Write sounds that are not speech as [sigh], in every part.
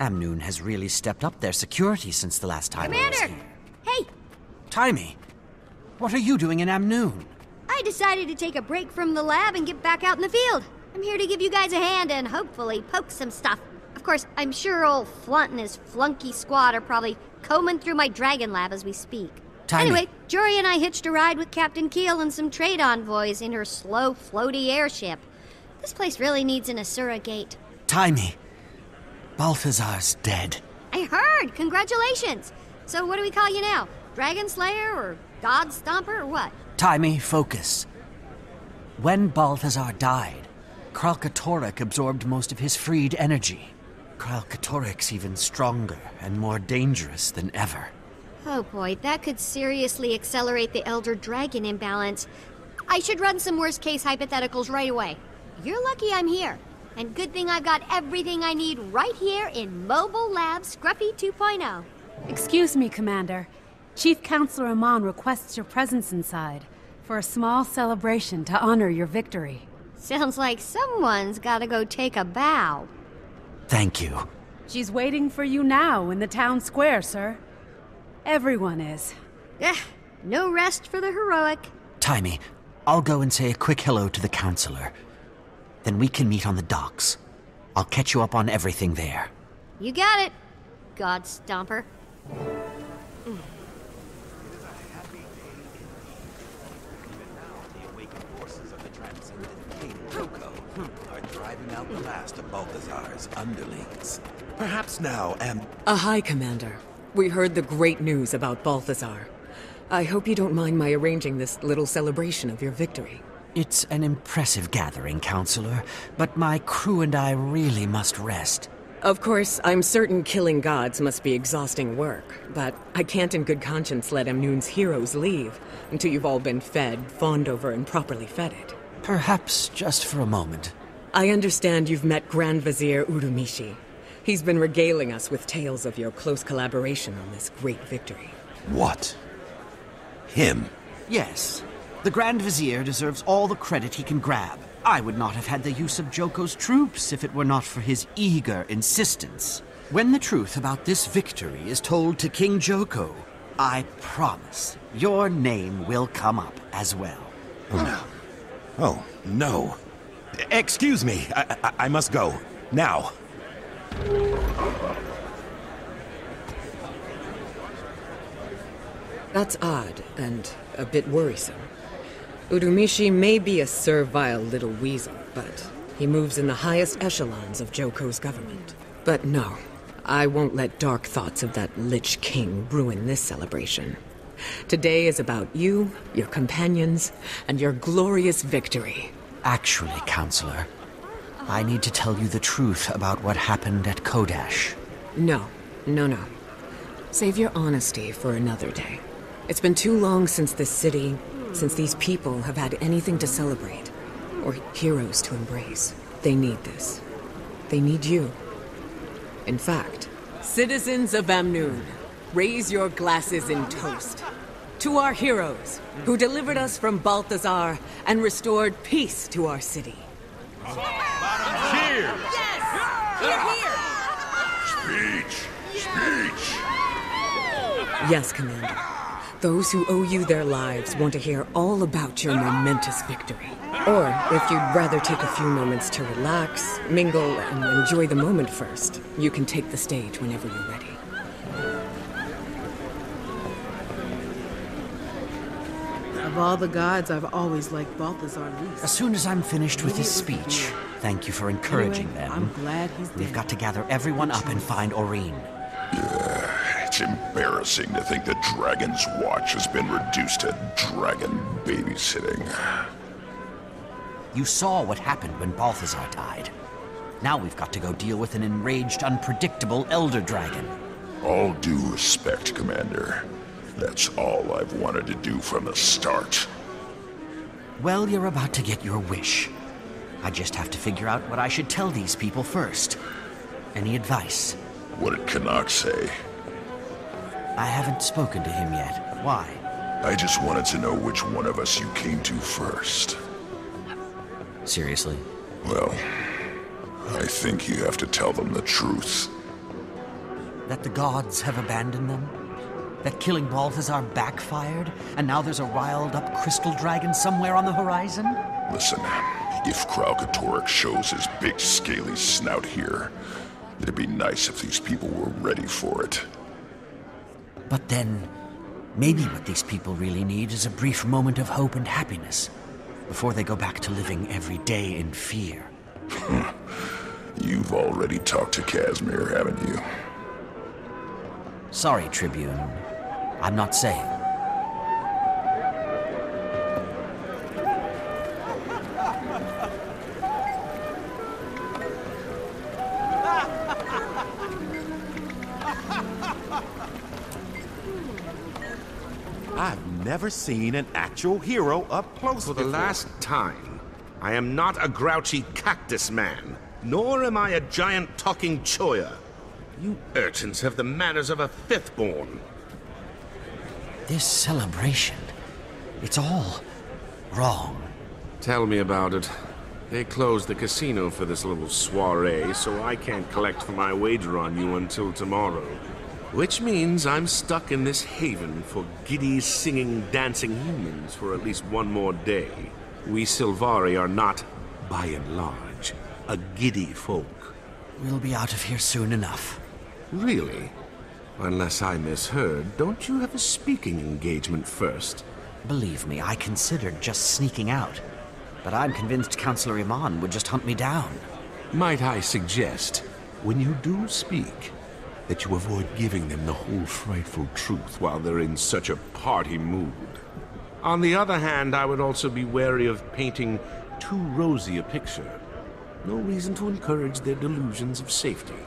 Amnoon has really stepped up their security since the last time I was Commander! here. Hey! Taimi, what are you doing in Amnoon? I decided to take a break from the lab and get back out in the field. I'm here to give you guys a hand and hopefully poke some stuff. Of course, I'm sure old Flunt and his flunky squad are probably combing through my dragon lab as we speak. Taimi. Anyway, Jory and I hitched a ride with Captain Keel and some trade envoys in her slow, floaty airship. This place really needs an Asura gate. Taimi, Balthazar's dead. I heard! Congratulations! So, what do we call you now? Dragon Slayer or God Stomper or what? Taimi, focus. When Balthazar died, Kralkatorrik absorbed most of his freed energy. Kralkatorrik's even stronger and more dangerous than ever. Oh boy, that could seriously accelerate the Elder Dragon imbalance. I should run some worst case hypotheticals right away. You're lucky I'm here. And good thing I've got everything I need right here in Mobile Lab Scruffy oh. 2.0. Excuse me, Commander. Chief Counselor Amon requests your presence inside for a small celebration to honor your victory. Sounds like someone's gotta go take a bow. Thank you. She's waiting for you now in the town square, sir. Everyone is. Eh, no rest for the heroic. Taimi, I'll go and say a quick hello to the counselor. Then we can meet on the docks. I'll catch you up on everything there. You got it, God Stomper. are driving out the last of Balthazar's underlings. Perhaps now am A high commander. We heard the great news about Balthazar. I hope you don't mind my arranging this little celebration of your victory. It's an impressive gathering, Counselor, but my crew and I really must rest. Of course, I'm certain killing gods must be exhausting work, but I can't in good conscience let Amnoon's heroes leave until you've all been fed, fawned over, and properly feted. Perhaps just for a moment. I understand you've met Grand Vizier Urumishi. He's been regaling us with tales of your close collaboration on this great victory. what? Him? Yes, the Grand Vizier deserves all the credit he can grab. I would not have had the use of Joko's troops if it were not for his eager insistence. When the truth about this victory is told to King Joko, I promise your name will come up as well. Oh, oh no. Excuse me. I, I, I must go. Now. That's odd and a bit worrisome. Urumishi may be a servile little weasel, but he moves in the highest echelons of Joko's government. But no, I won't let dark thoughts of that Lich King ruin this celebration. Today is about you, your companions, and your glorious victory. Actually, Counselor, I need to tell you the truth about what happened at Kodash. No, no, no. Save your honesty for another day. It's been too long since this city, since these people have had anything to celebrate, or heroes to embrace. They need this. They need you. In fact, citizens of Amnoon, raise your glasses in toast to our heroes who delivered us from Balthazar and restored peace to our city. Speech! Speech! Yes, Commander. Those who owe you their lives want to hear all about your momentous victory. Or, if you'd rather take a few moments to relax, mingle, and enjoy the moment first, you can take the stage whenever you're ready. Of all the gods, I've always liked Balthazar least. As soon as I'm finished with his speech, thank you for encouraging Anyway, them. I'm glad he's We've dead. got to gather everyone up and find Aurene. It's embarrassing to think that Dragon's Watch has been reduced to dragon babysitting. You saw what happened when Balthazar died. Now we've got to go deal with an enraged, unpredictable Elder Dragon. All due respect, Commander. That's all I've wanted to do from the start. Well, you're about to get your wish. I just have to figure out what I should tell these people first. Any advice? What did Canach say? I haven't spoken to him yet. Why? I just wanted to know which one of us you came to first. Seriously? Well, I think you have to tell them the truth. That the gods have abandoned them? That killing Balthazar backfired, and now there's a riled up crystal dragon somewhere on the horizon? Listen, if Kralkatorrik shows his big scaly snout here, it'd be nice if these people were ready for it. But then, maybe what these people really need is a brief moment of hope and happiness before they go back to living every day in fear. [laughs] You've already talked to Kasmeer, haven't you? Sorry, Tribune. I'm not saying. [laughs] I've never seen an actual hero up close For the before. last time, I am not a grouchy cactus man, nor am I a giant talking choya. You urchins have the manners of a fifth-born. This celebration, it's all wrong. Tell me about it. They closed the casino for this little soiree, so I can't collect for my wager on you until tomorrow. Which means I'm stuck in this haven for giddy, singing, dancing humans for at least one more day. We Sylvari are not, by and large, a giddy folk. We'll be out of here soon enough. Really? Unless I misheard, don't you have a speaking engagement first? Believe me, I considered just sneaking out. But I'm convinced Counselor Iman would just hunt me down. Might I suggest, when you do speak, that you avoid giving them the whole frightful truth while they're in such a party mood? On the other hand, I would also be wary of painting too rosy a picture. No reason to encourage their delusions of safety.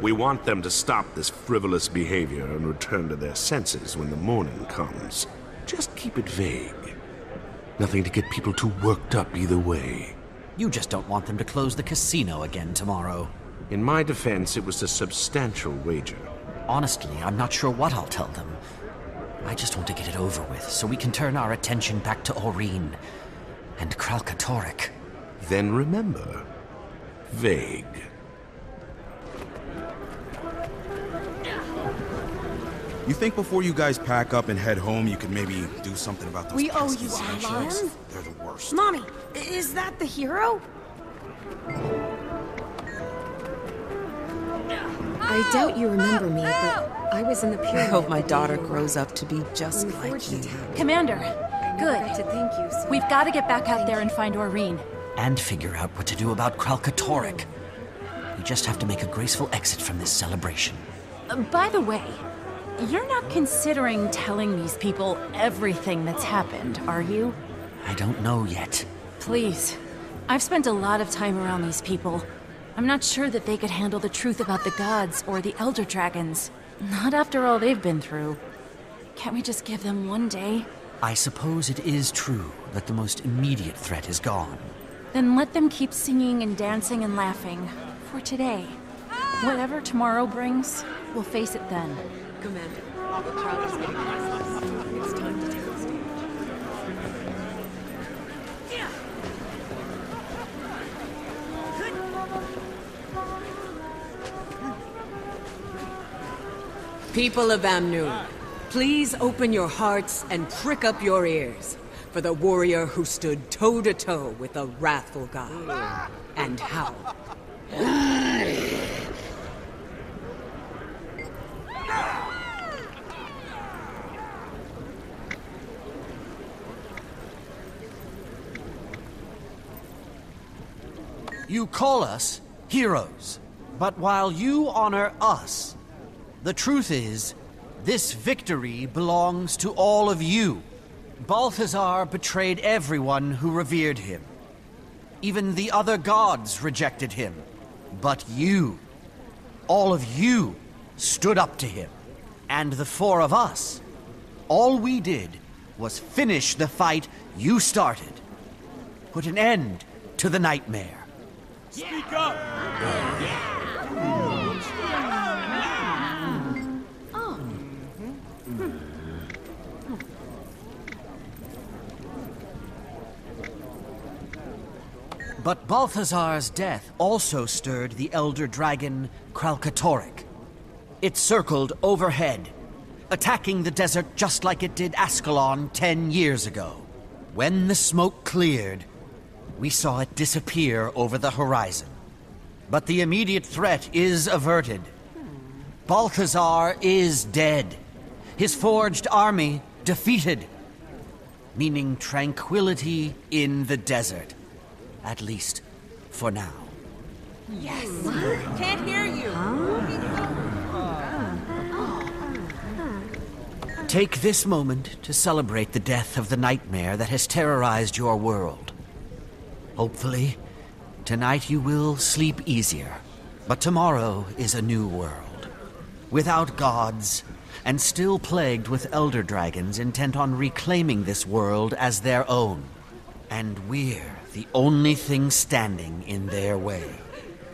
We want them to stop this frivolous behavior and return to their senses when the morning comes. Just keep it vague. Nothing to get people too worked up either way. You just don't want them to close the casino again tomorrow. In my defense, it was a substantial wager. Honestly, I'm not sure what I'll tell them. I just want to get it over with so we can turn our attention back to Aurene and Kralkatorrik. Then remember, vague. You think before you guys pack up and head home, you could maybe do something about those We owe pesky you our sanctions? They're the worst. Mommy, is that the hero? I doubt you remember me, but I was in the pyramid. I hope my daughter grows up to be just like you. Commander, good. to thank you. So We've got to get back out there and find Aurene. And figure out what to do about Kralkatorrik. We just have to make a graceful exit from this celebration. Uh, by the way, you're not considering telling these people everything that's happened, are you? I don't know yet. Please. I've spent a lot of time around these people. I'm not sure that they could handle the truth about the gods or the Elder Dragons. Not after all they've been through. Can't we just give them one day? I suppose it is true that the most immediate threat is gone. Then let them keep singing and dancing and laughing. For today. Whatever tomorrow brings, we'll face it then. Commander, the crowd is getting People of Amnoon, please open your hearts and prick up your ears for the warrior who stood toe to toe with the wrathful god. And how? You call us heroes, but while you honor us, the truth is, this victory belongs to all of you. Balthazar betrayed everyone who revered him. Even the other gods rejected him. But you, all of you, stood up to him. And the four of us, all we did was finish the fight you started. Put an end to the nightmare. But Balthazar's death also stirred the elder dragon Kralkatorrik. It circled overhead, attacking the desert just like it did Ascalon ten years ago. When the smoke cleared, we saw it disappear over the horizon. But the immediate threat is averted. Balthazar is dead. His forged army defeated. Meaning tranquility in the desert. At least, for now. Yes. Can't hear you. Take this moment to celebrate the death of the nightmare that has terrorized your world. Hopefully, tonight you will sleep easier. But tomorrow is a new world. Without gods, and still plagued with elder dragons intent on reclaiming this world as their own. And we're the only thing standing in their way.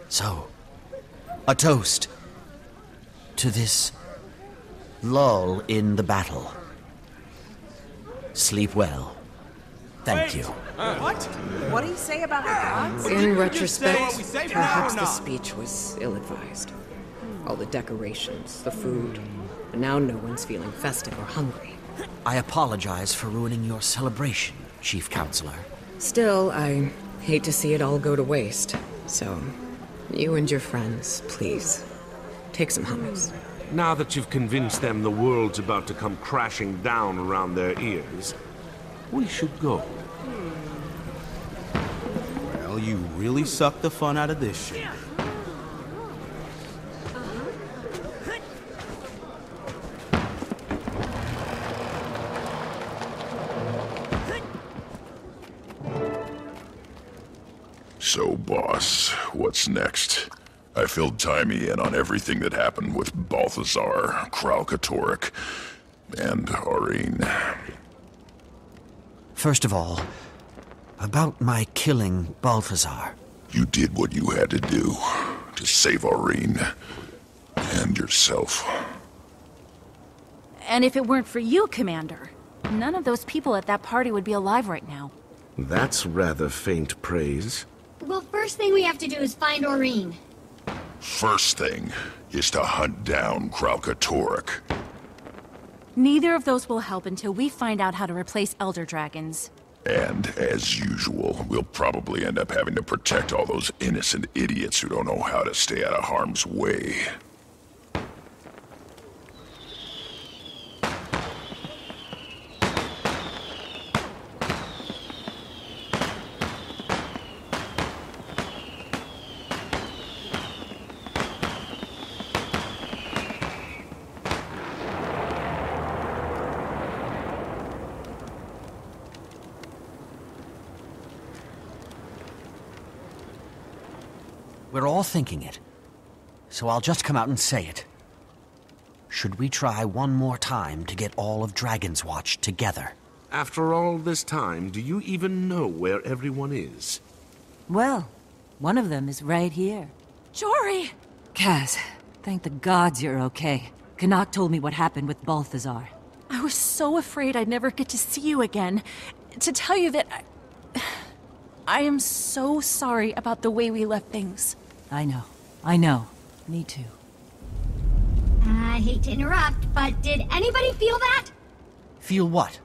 So, a toast to this lull in the battle. Sleep well. Thank you. What? What do you say about the gods? In retrospect, perhaps the speech was ill-advised. All the decorations, the food, and now no one's feeling festive or hungry. I apologize for ruining your celebration, Chief Counselor. Still, I hate to see it all go to waste. So, you and your friends, please, take some hummus. Now that you've convinced them the world's about to come crashing down around their ears, we should go. Well, you really sucked the fun out of this shit. So, boss, what's next? I filled Taimi in on everything that happened with Balthazar, Kralkatorrik, and Aurene. First of all, about my killing Balthazar. You did what you had to do to save Aurene and yourself. And if it weren't for you, Commander, none of those people at that party would be alive right now. That's rather faint praise. Well, first thing we have to do is find Aurene. First thing is to hunt down Kralkatorrik. Neither of those will help until we find out how to replace Elder Dragons. And, as usual, we'll probably end up having to protect all those innocent idiots who don't know how to stay out of harm's way. We're all thinking it. So I'll just come out and say it. Should we try one more time to get all of Dragon's Watch together? After all this time, do you even know where everyone is? Well, one of them is right here. Jory! Kas, thank the gods you're okay. Canach told me what happened with Balthazar. I was so afraid I'd never get to see you again. To tell you that I... [sighs] I am so sorry about the way we left things. I know. I know. Me too. I hate to interrupt, but did anybody feel that? Feel what?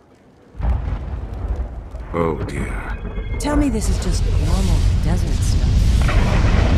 Oh dear. Tell me this is just normal desert stuff.